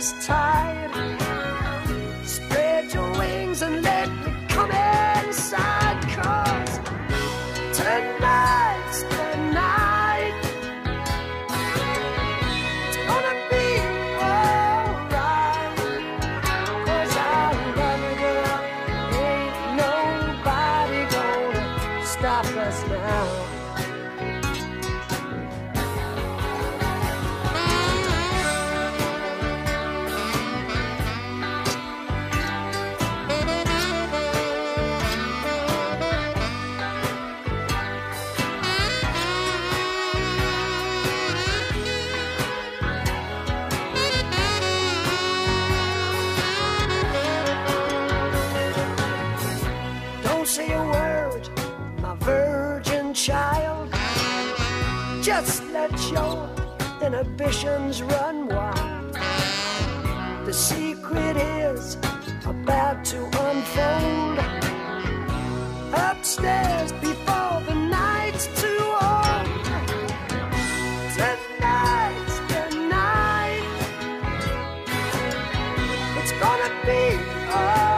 This tired inhibitions run wild. The secret is about to unfold. Upstairs before the night's too old. Tonight's the night. It's gonna be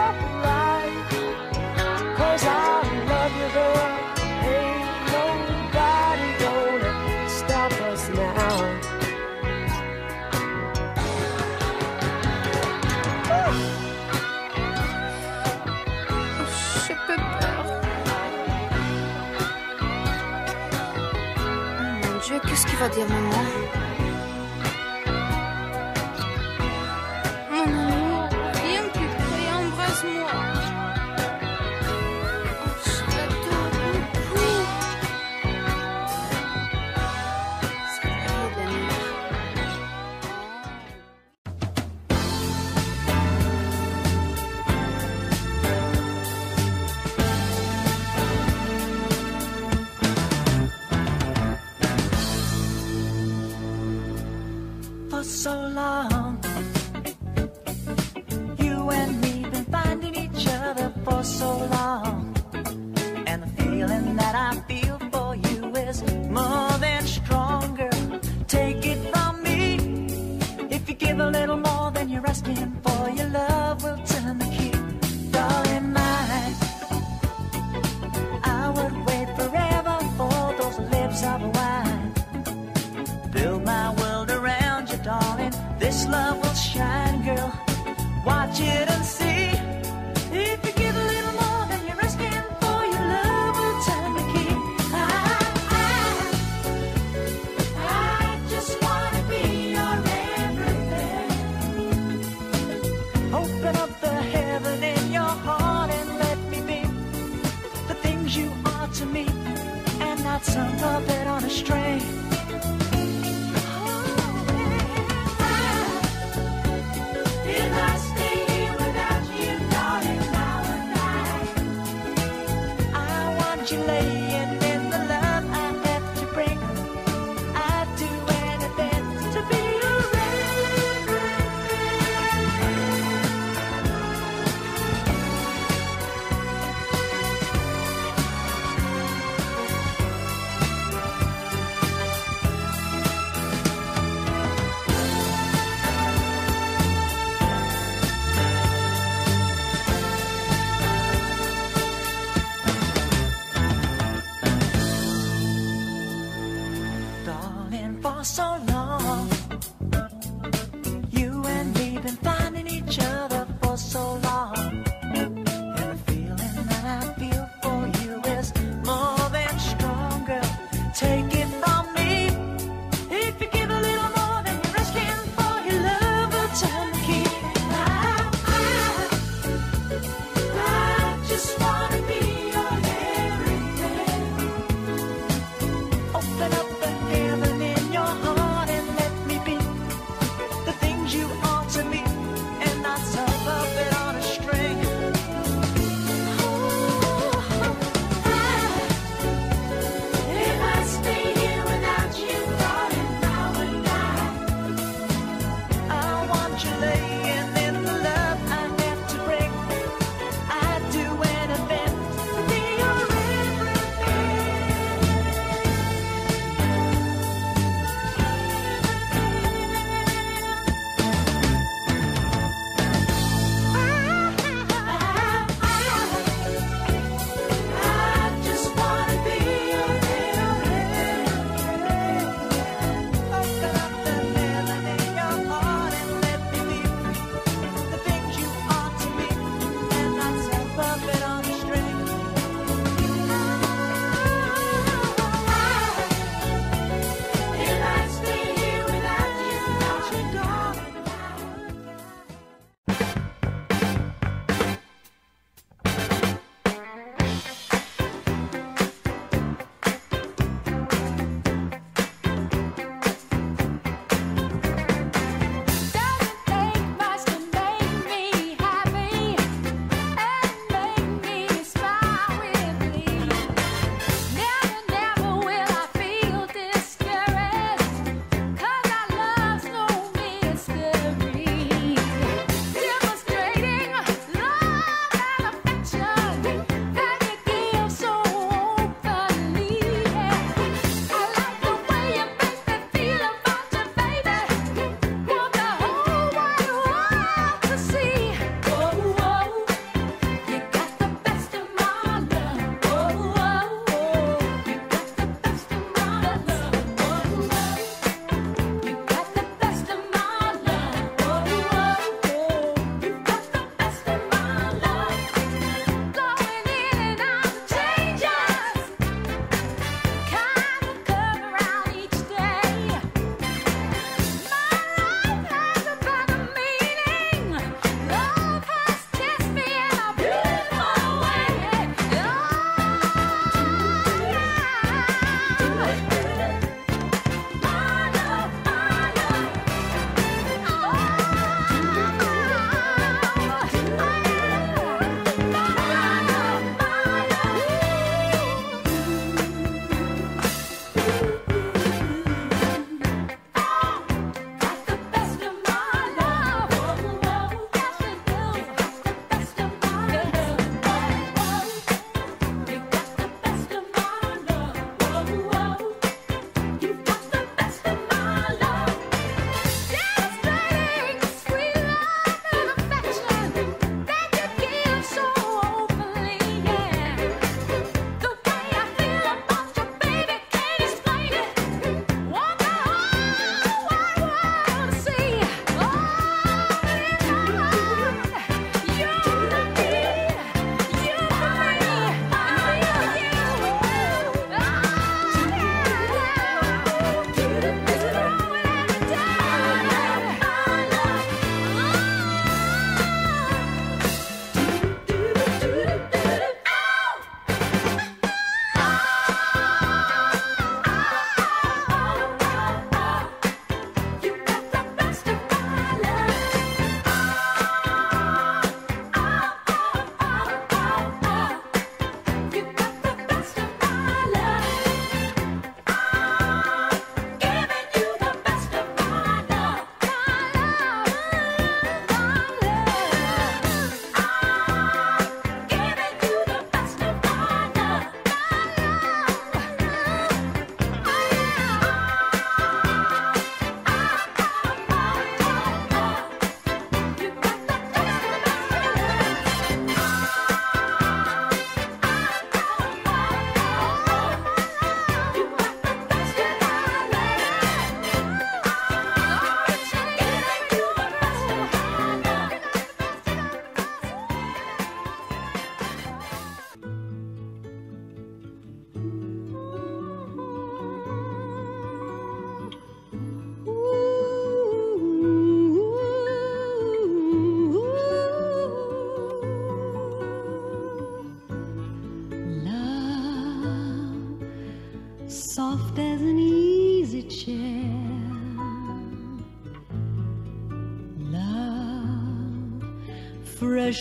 for the moment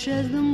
as the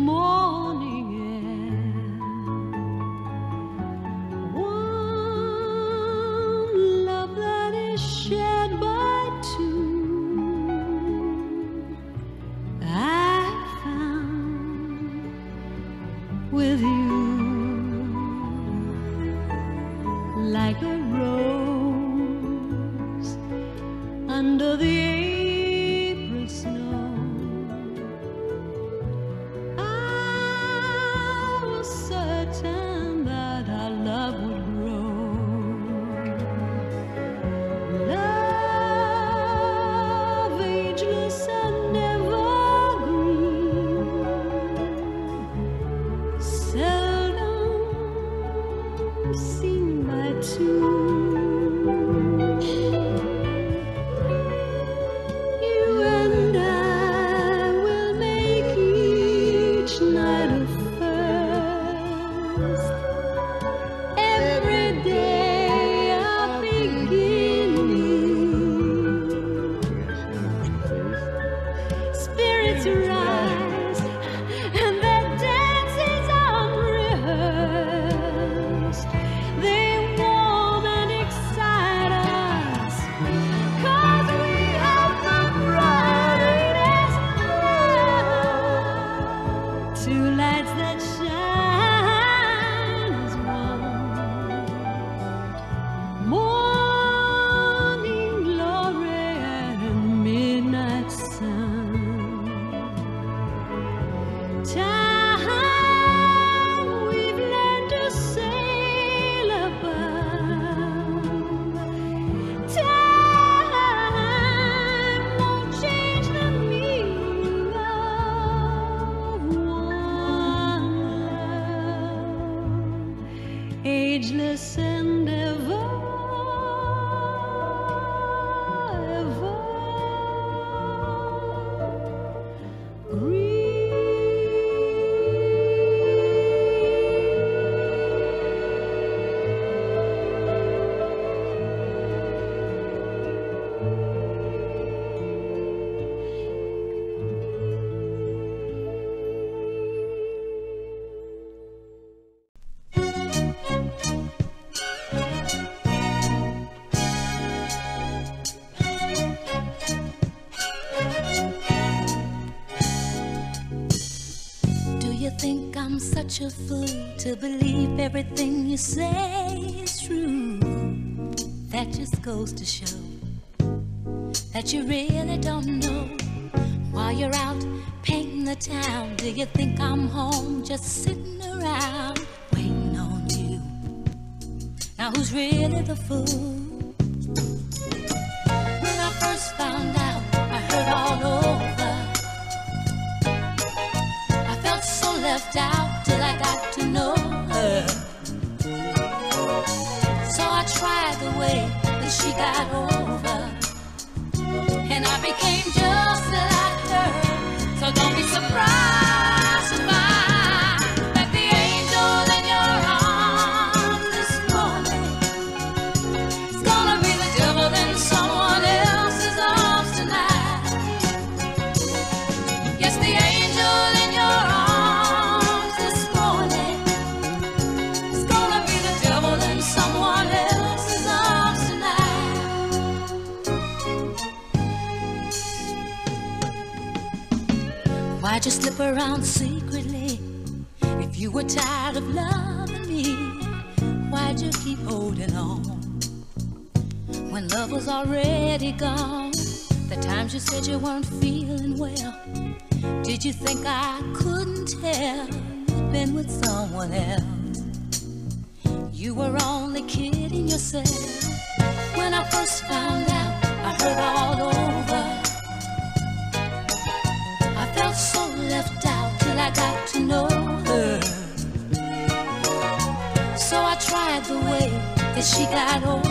think I'm such a fool to believe everything you say is true? That just goes to show that you really don't know. While you're out painting the town, do you think I'm home just sitting around waiting on you? Now who's really the fool? When I first found out, I heard all over. Left out till I got to know her. So I tried the way that she got over. And I became just like her. So don't be surprised Around secretly? If you were tired of loving me, why'd you keep holding on? When love was already gone, the times you said you weren't feeling well. Did you think I couldn't tell you'd been with someone else? You were only kidding yourself. When I first found she got over.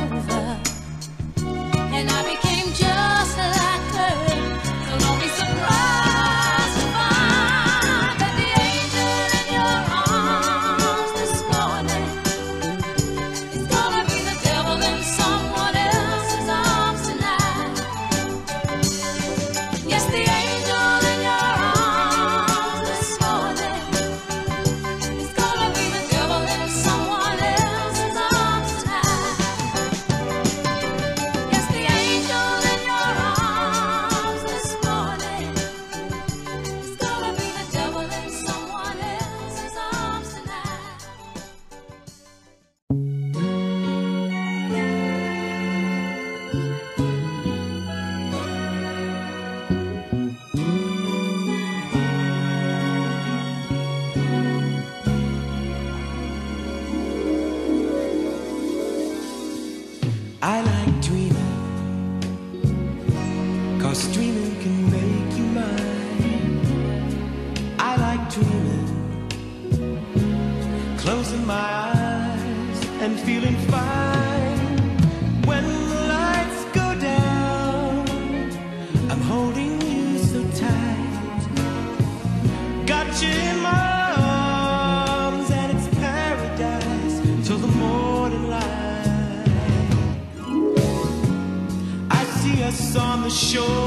On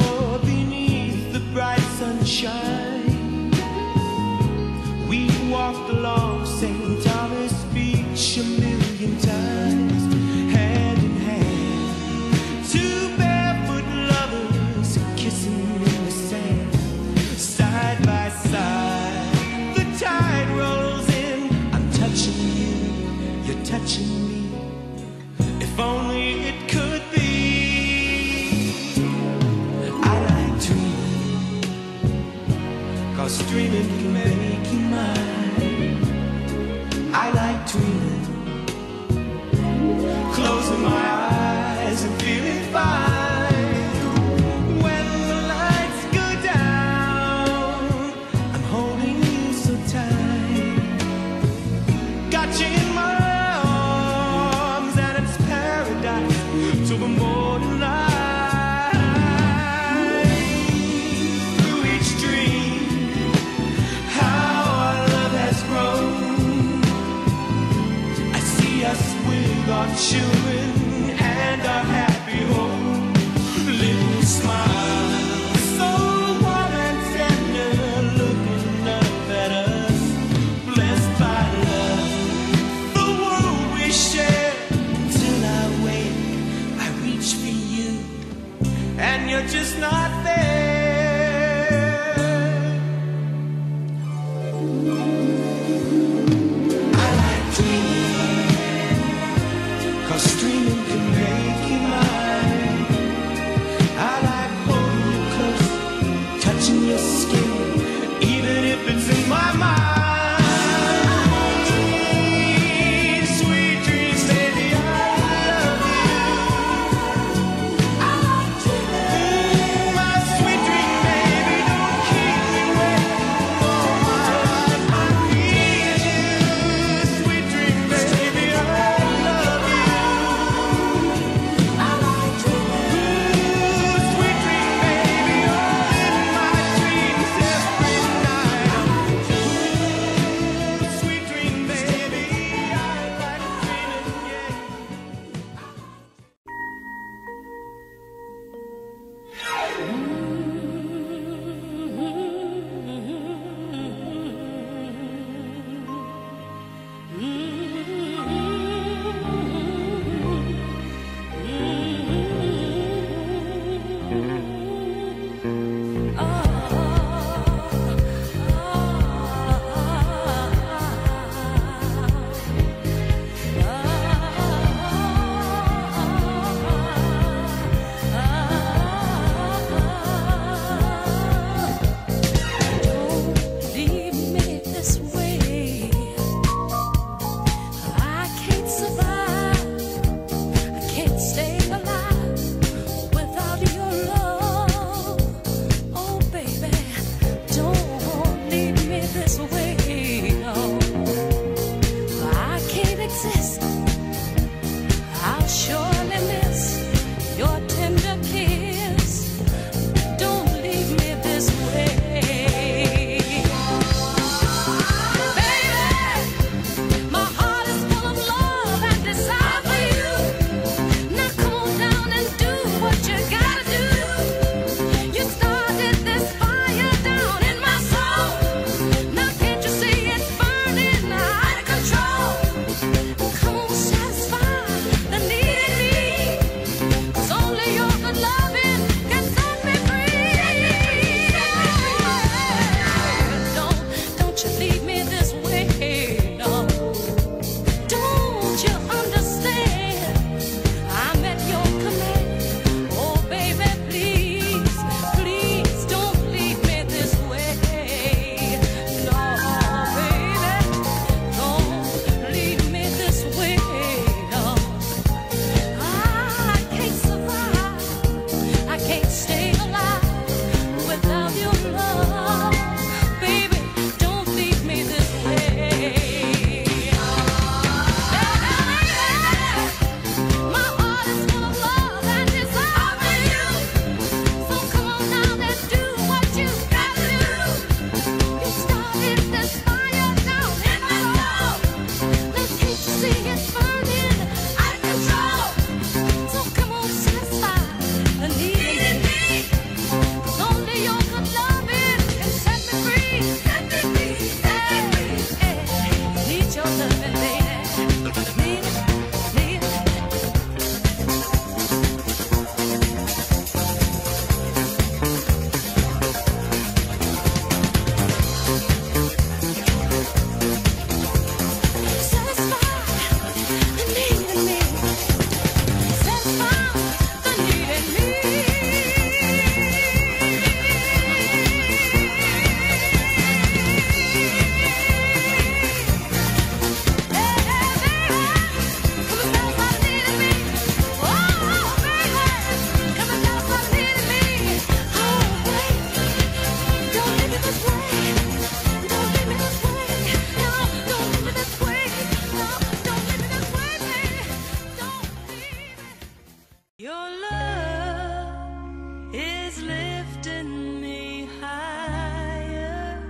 lifting me higher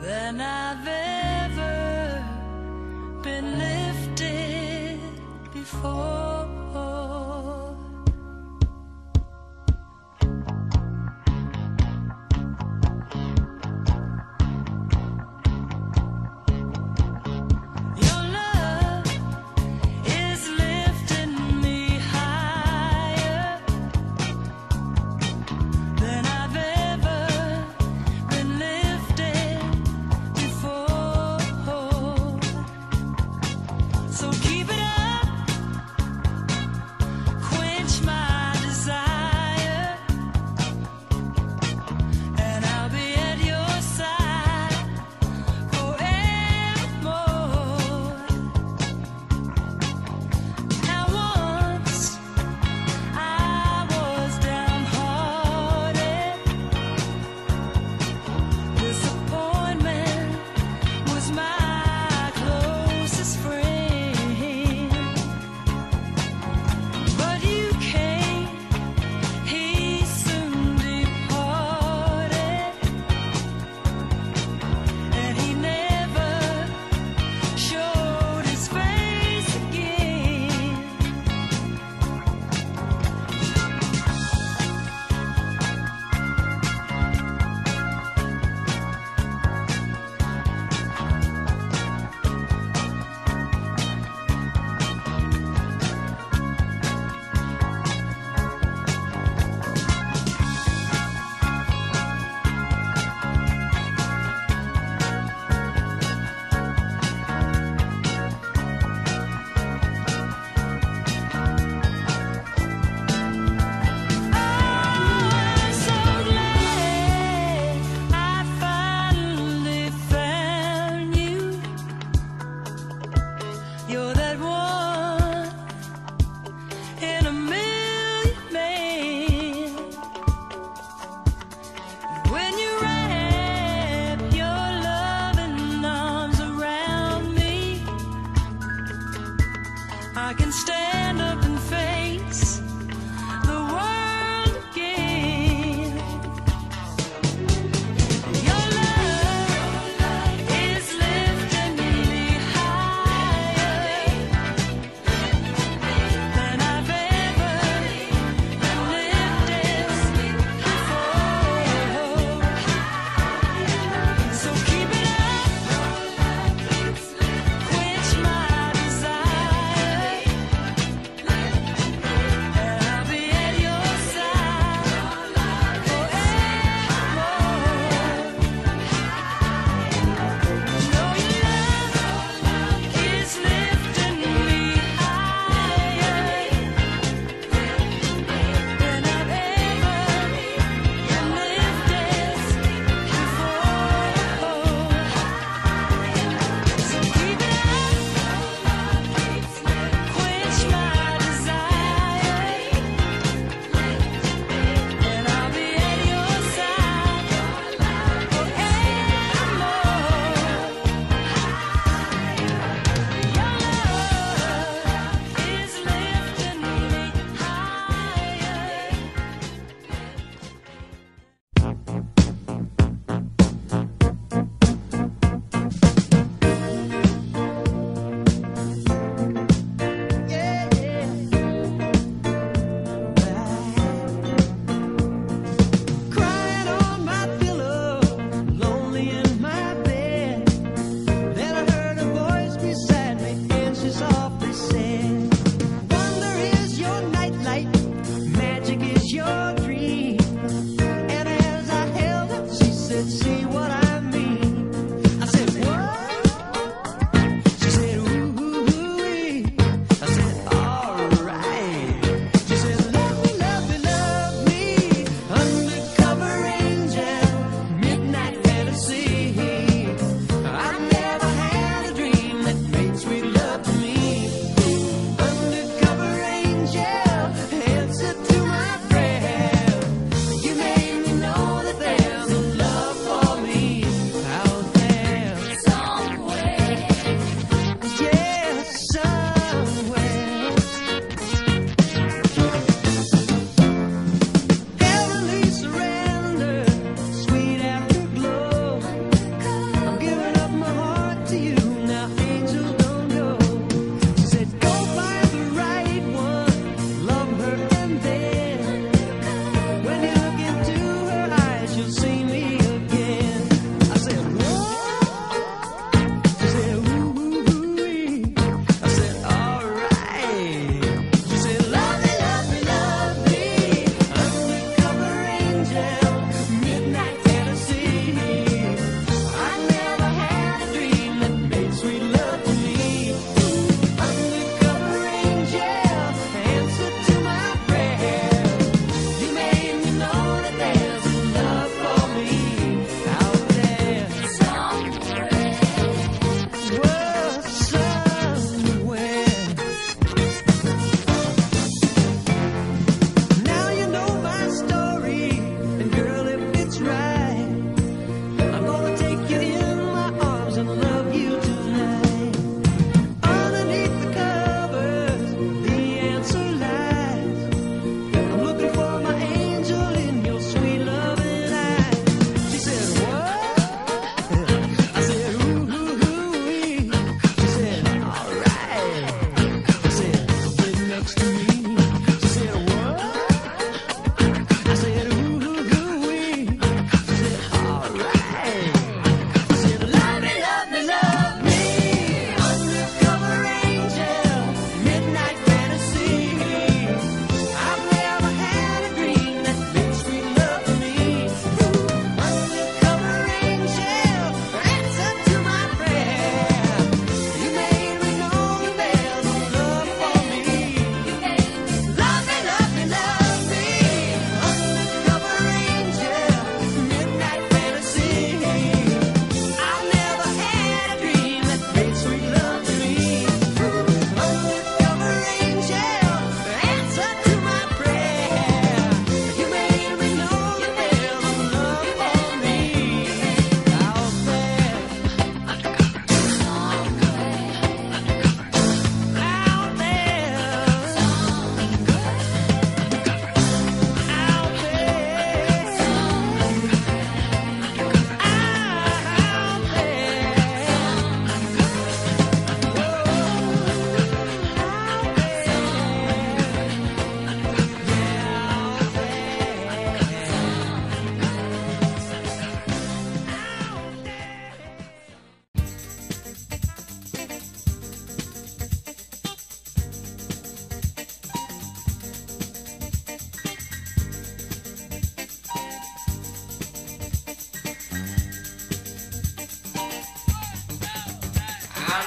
than I've ever been lifted before.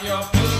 Bit of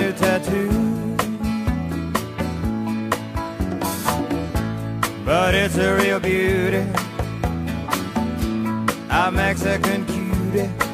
new tattoo. But it's a real beauty, a Mexican cutie.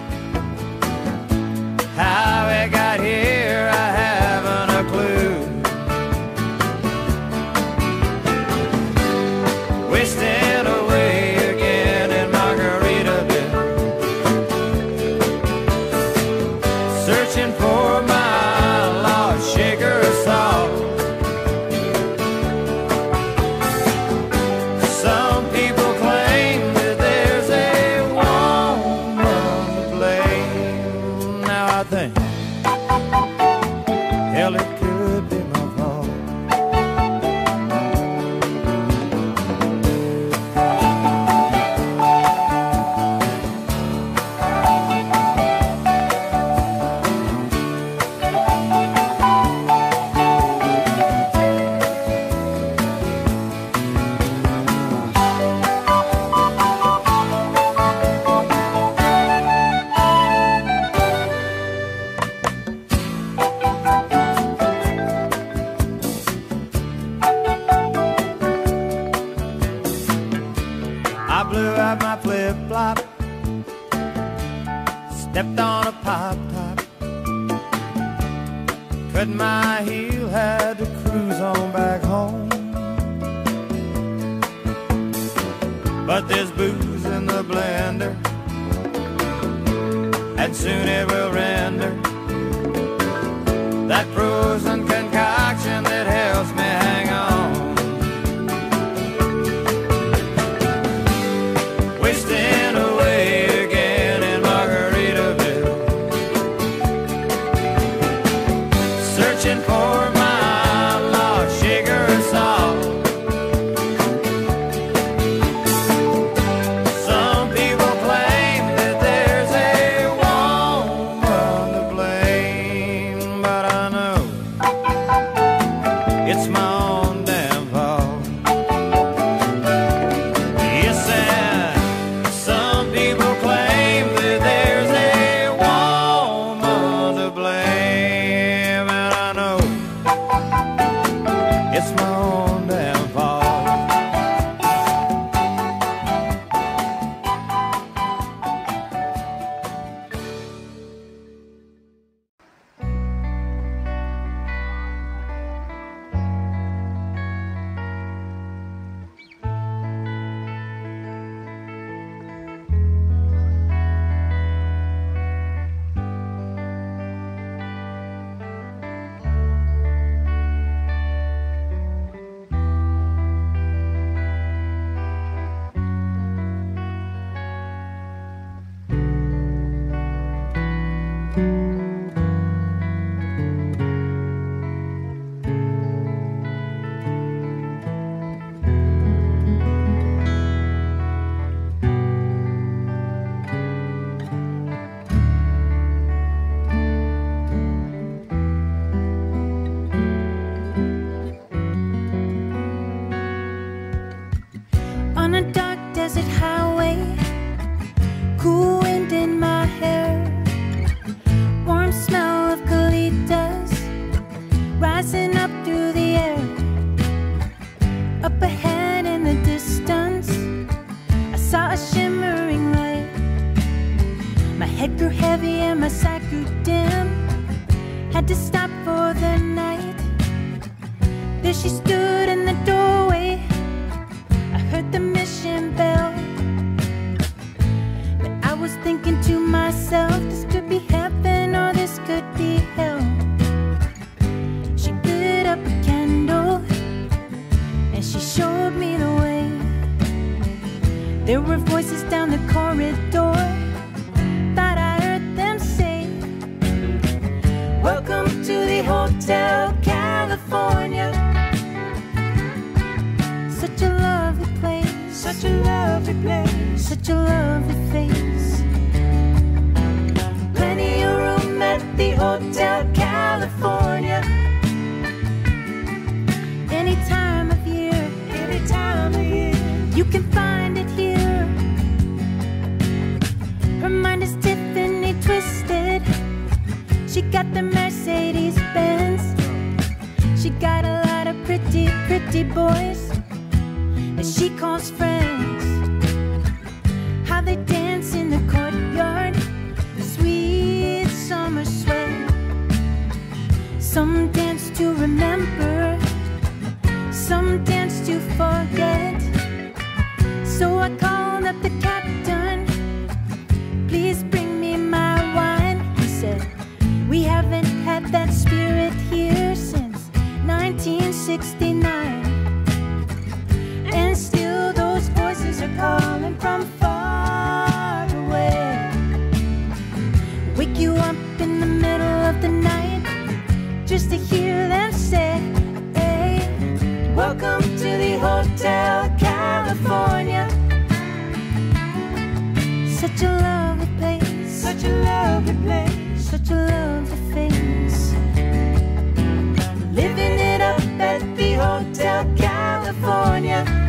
But there's booze in the blender, and soon it will render. She got the Mercedes Benz. She got a lot of pretty, pretty boys that she calls friends. How they dance in the courtyard, the sweet summer sweat. Some dance to remember, some dance to forget. So I called up the captain. hear them say, hey, Welcome to the Hotel California. Such a lovely place, such a lovely place, such a lovely face. Living it up at the Hotel California.